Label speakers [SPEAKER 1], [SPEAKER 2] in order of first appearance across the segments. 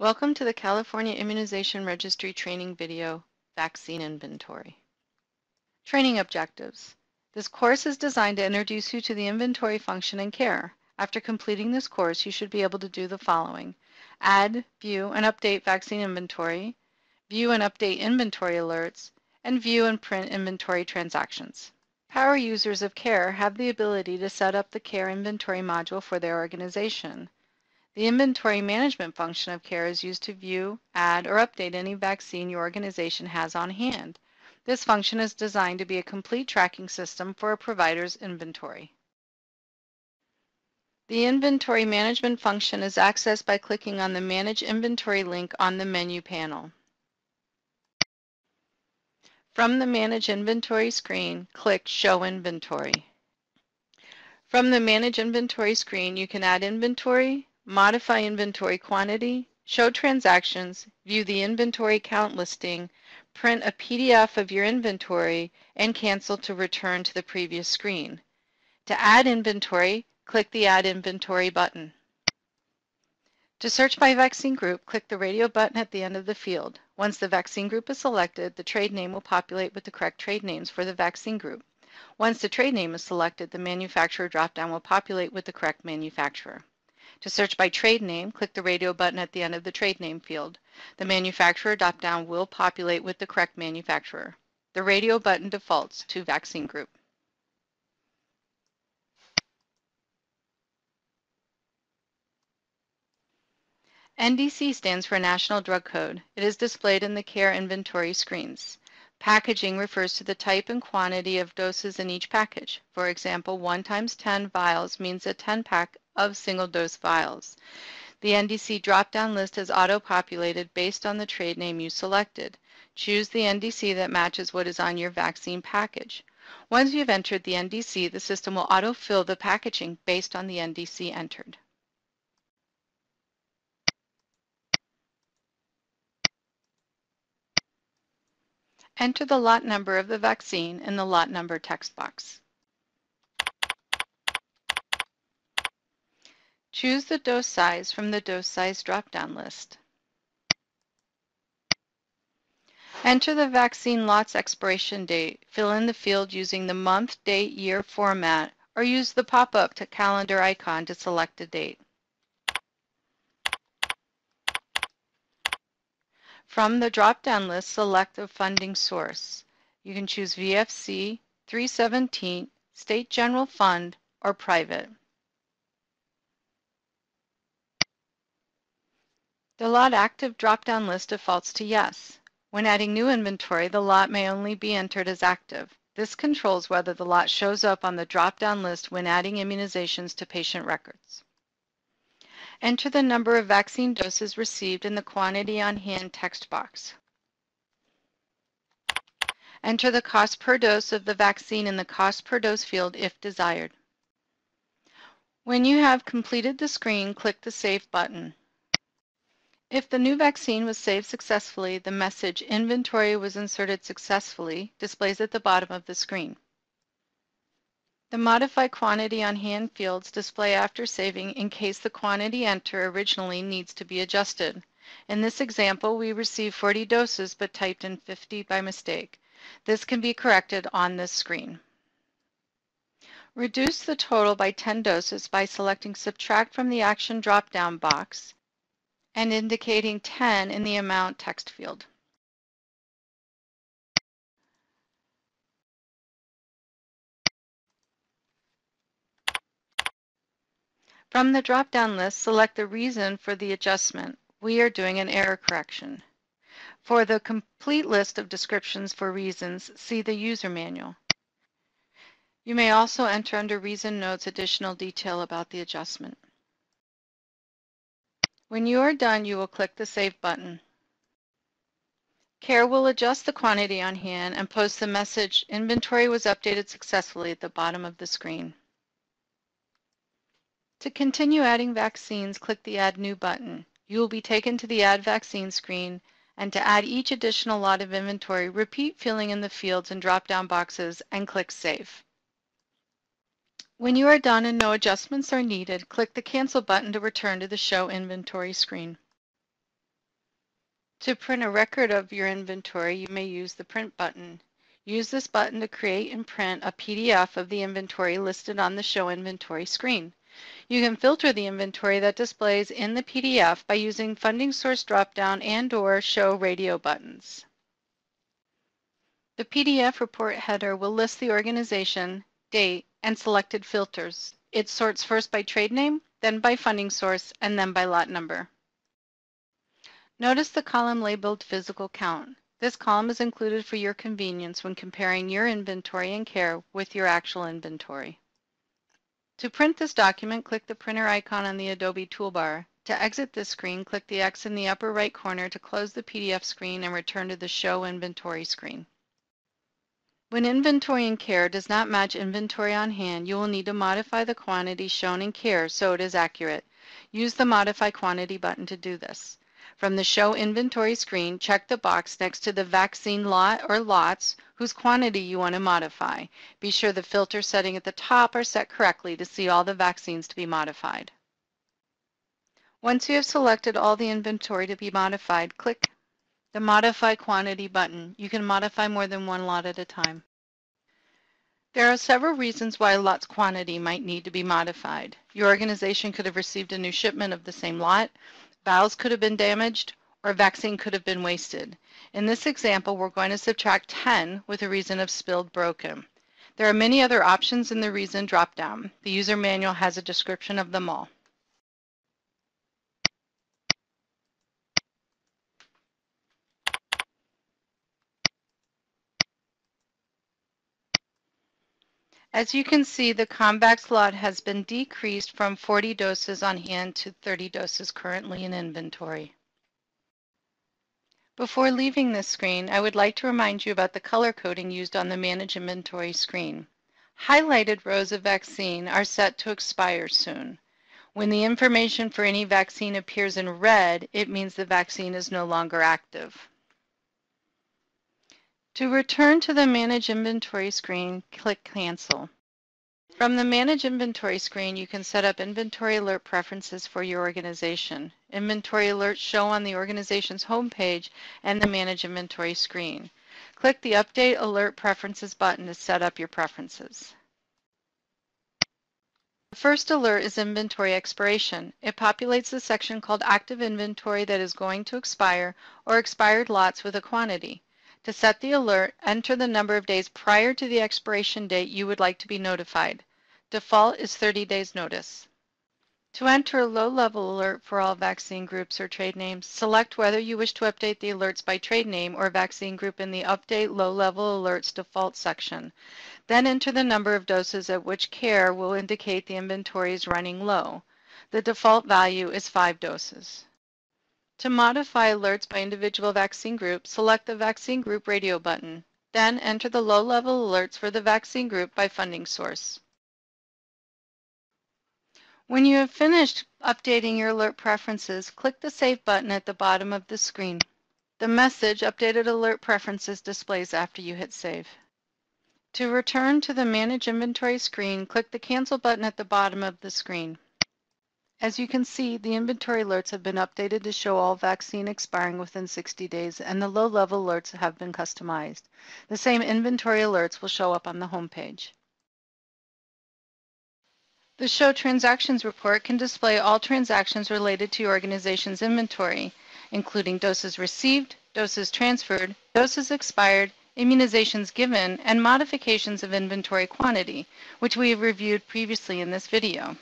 [SPEAKER 1] Welcome to the California Immunization Registry training video, Vaccine Inventory. Training objectives. This course is designed to introduce you to the inventory function and CAIR. After completing this course, you should be able to do the following. Add, view, and update vaccine inventory, view and update inventory alerts, and view and print inventory transactions. Power users of CAIR have the ability to set up the CAIR inventory module for their organization. The inventory management function of CAIR is used to view, add, or update any vaccine your organization has on hand. This function is designed to be a complete tracking system for a provider's inventory. The inventory management function is accessed by clicking on the Manage Inventory link on the menu panel. From the Manage Inventory screen, click Show Inventory. From the Manage Inventory screen, you can add inventory, modify inventory quantity, show transactions, view the inventory count listing, print a PDF of your inventory, and cancel to return to the previous screen. To add inventory, click the Add Inventory button. To search by vaccine group, click the radio button at the end of the field. Once the vaccine group is selected, the trade name will populate with the correct trade names for the vaccine group. Once the trade name is selected, the manufacturer dropdown will populate with the correct manufacturer. To search by trade name, click the radio button at the end of the trade name field. The manufacturer dropdown will populate with the correct manufacturer. The radio button defaults to vaccine group. NDC stands for National Drug Code. It is displayed in the CAIR inventory screens. Packaging refers to the type and quantity of doses in each package. For example, 1 times 10 vials means a 10 pack of single-dose vials. The NDC drop-down list is auto-populated based on the trade name you selected. Choose the NDC that matches what is on your vaccine package. Once you've entered the NDC, the system will auto-fill the packaging based on the NDC entered. Enter the lot number of the vaccine in the lot number text box. Choose the dose size from the dose size drop-down list. Enter the vaccine lot's expiration date. Fill in the field using the month, date, year format, or use the pop-up to calendar icon to select a date. From the drop-down list, select the funding source. You can choose VFC, 317, State General Fund, or private. The lot active drop-down list defaults to yes. When adding new inventory, the lot may only be entered as active. This controls whether the lot shows up on the drop-down list when adding immunizations to patient records. Enter the number of vaccine doses received in the quantity on hand text box. Enter the cost per dose of the vaccine in the cost per dose field if desired. When you have completed the screen, click the Save button. If the new vaccine was saved successfully, the message Inventory was inserted successfully displays at the bottom of the screen. The Modify Quantity on Hand fields display after saving in case the quantity entered originally needs to be adjusted. In this example, we received 40 doses but typed in 50 by mistake. This can be corrected on this screen. Reduce the total by 10 doses by selecting Subtract from the Action drop-down box and indicating 10 in the Amount text field. From the drop-down list, select the reason for the adjustment. We are doing an error correction. For the complete list of descriptions for reasons, see the user manual. You may also enter under Reason Notes additional detail about the adjustment. When you are done, you will click the Save button. CAIR will adjust the quantity on hand and post the message Inventory was updated successfully at the bottom of the screen. To continue adding vaccines, click the Add New button. You will be taken to the Add Vaccine screen, and to add each additional lot of inventory, repeat filling in the fields and drop-down boxes and click Save. When you are done and no adjustments are needed, click the Cancel button to return to the Show Inventory screen. To print a record of your inventory, you may use the Print button. Use this button to create and print a PDF of the inventory listed on the Show Inventory screen. You can filter the inventory that displays in the PDF by using Funding Source dropdown and or Show Radio buttons. The PDF report header will list the organization, date, and selected filters. It sorts first by trade name, then by funding source, and then by lot number. Notice the column labeled physical count. This column is included for your convenience when comparing your inventory and CAIR with your actual inventory. To print this document, click the printer icon on the Adobe toolbar. To exit this screen, click the X in the upper right corner to close the PDF screen and return to the Show Inventory screen. When inventory in CAIR does not match inventory on hand, you will need to modify the quantity shown in CAIR so it is accurate. Use the Modify Quantity button to do this. From the Show Inventory screen, check the box next to the vaccine lot or lots whose quantity you want to modify. Be sure the filter setting at the top are set correctly to see all the vaccines to be modified. Once you have selected all the inventory to be modified, click the Modify Quantity button. You can modify more than one lot at a time. There are several reasons why a lot's quantity might need to be modified. Your organization could have received a new shipment of the same lot, Vials could have been damaged or vaccine could have been wasted. In this example, we're going to subtract 10 with a reason of spilled broken. There are many other options in the reason dropdown. The user manual has a description of them all. As you can see, the COMVAX lot has been decreased from 40 doses on hand to 30 doses currently in inventory. Before leaving this screen, I would like to remind you about the color coding used on the Manage Inventory screen. Highlighted rows of vaccine are set to expire soon. When the information for any vaccine appears in red, it means the vaccine is no longer active. To return to the Manage Inventory screen, click Cancel. From the Manage Inventory screen, you can set up inventory alert preferences for your organization. Inventory alerts show on the organization's homepage and the Manage Inventory screen. Click the Update Alert Preferences button to set up your preferences. The first alert is inventory expiration. It populates the section called Active Inventory that is going to expire or expired lots with a quantity. To set the alert, enter the number of days prior to the expiration date you would like to be notified. Default is 30 days notice. To enter a low-level alert for all vaccine groups or trade names, select whether you wish to update the alerts by trade name or vaccine group in the Update Low-Level Alerts Default section. Then enter the number of doses at which CAIR will indicate the inventory is running low. The default value is 5 doses. To modify alerts by individual vaccine group, select the Vaccine Group Radio button. Then enter the low-level alerts for the vaccine group by funding source. When you have finished updating your alert preferences, click the Save button at the bottom of the screen. The message Updated Alert Preferences displays after you hit Save. To return to the Manage Inventory screen, click the Cancel button at the bottom of the screen. As you can see, the inventory alerts have been updated to show all vaccine expiring within 60 days, and the low-level alerts have been customized. The same inventory alerts will show up on the homepage. The Show Transactions report can display all transactions related to your organization's inventory, including doses received, doses transferred, doses expired, immunizations given, and modifications of inventory quantity, which we have reviewed previously in this video.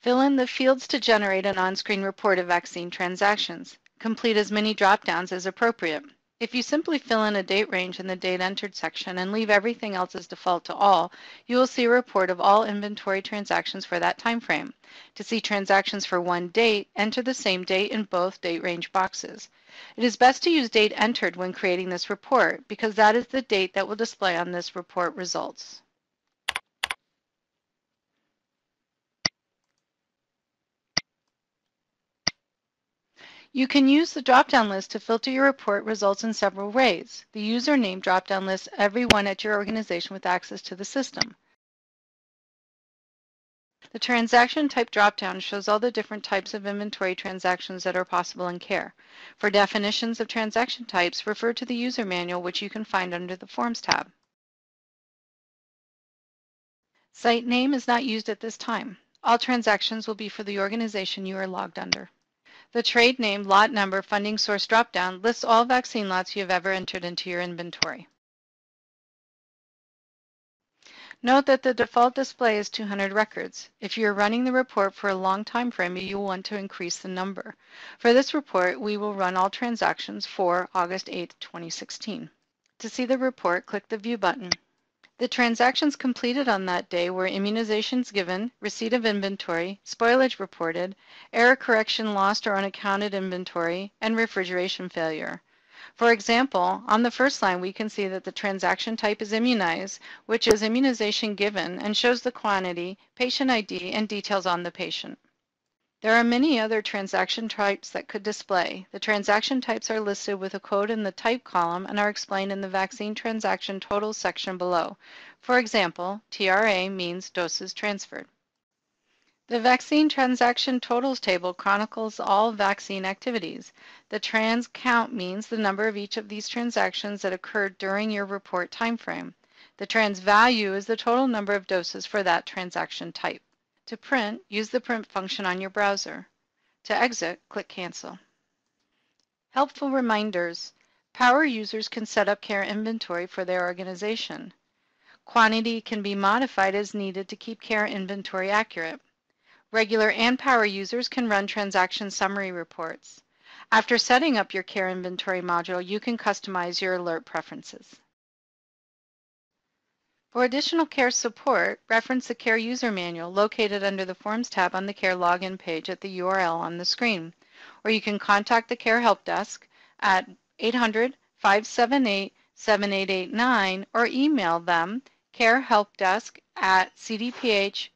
[SPEAKER 1] Fill in the fields to generate an on-screen report of vaccine transactions. Complete as many drop-downs as appropriate. If you simply fill in a date range in the date entered section and leave everything else as default to all, you will see a report of all inventory transactions for that time frame. To see transactions for one date, enter the same date in both date range boxes. It is best to use date entered when creating this report because that is the date that will display on this report results. You can use the drop-down list to filter your report results in several ways. The username drop-down lists everyone at your organization with access to the system. The transaction type dropdown shows all the different types of inventory transactions that are possible in CAIR. For definitions of transaction types, refer to the user manual, which you can find under the Forms tab. Site name is not used at this time. All transactions will be for the organization you are logged under. The trade name, lot number, funding source dropdown lists all vaccine lots you have ever entered into your inventory. Note that the default display is 200 records. If you're running the report for a long time frame, you'll want to increase the number. For this report, we will run all transactions for August 8, 2016. To see the report, click the View button. The transactions completed on that day were immunizations given, receipt of inventory, spoilage reported, error correction lost or unaccounted inventory, and refrigeration failure. For example, on the first line, we can see that the transaction type is immunize, which is immunization given and shows the quantity, patient ID, and details on the patient. There are many other transaction types that could display. The transaction types are listed with a code in the type column and are explained in the vaccine transaction totals section below. For example, TRA means doses transferred. The vaccine transaction totals table chronicles all vaccine activities. The trans count means the number of each of these transactions that occurred during your report timeframe. The trans value is the total number of doses for that transaction type. To print, use the print function on your browser. To exit, click cancel. Helpful reminders. Power users can set up CAIR inventory for their organization. Quantity can be modified as needed to keep CAIR inventory accurate. Regular and power users can run transaction summary reports. After setting up your CAIR inventory module, you can customize your alert preferences. For additional CAIR support, reference the CAIR user manual located under the Forms tab on the CAIR login page at the URL on the screen, or you can contact the CAIR Help Desk at 800-578-7889 or email them cairhelpdesk at cdph.ca.gov.